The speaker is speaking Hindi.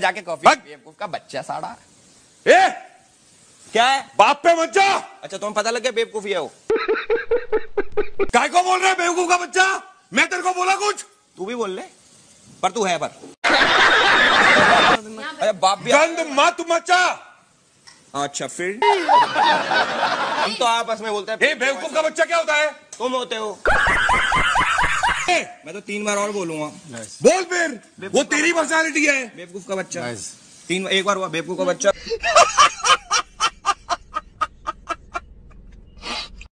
जाके कॉफ़ी बेवकूफ़ का बच्चा साड़ा। ए क्या है? बाप पे मत जा। अच्छा तुम्हें पता लग गया बेवकूफ़ी है वो। काय को बोल रहा बेवकूफ़ का बच्चा? मैं तेरे को बोला कुछ? तू भी बोल ले पर तू है पर। अरे बाप भी गंद मत मचा। अच्छा फिर? हम तो आपस में बोलते हैं बेवकूफ़ का बच्चा क्या होता है? तुम होते हो। मैं तो तीन बार और बोलूँगा। बोल फिर। वो तेरी पर्सनैलिटी है। बेवकूफ़ का बच्चा। तीन एक बार हुआ बेवकूफ़ का बच्चा।